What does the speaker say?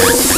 Oh!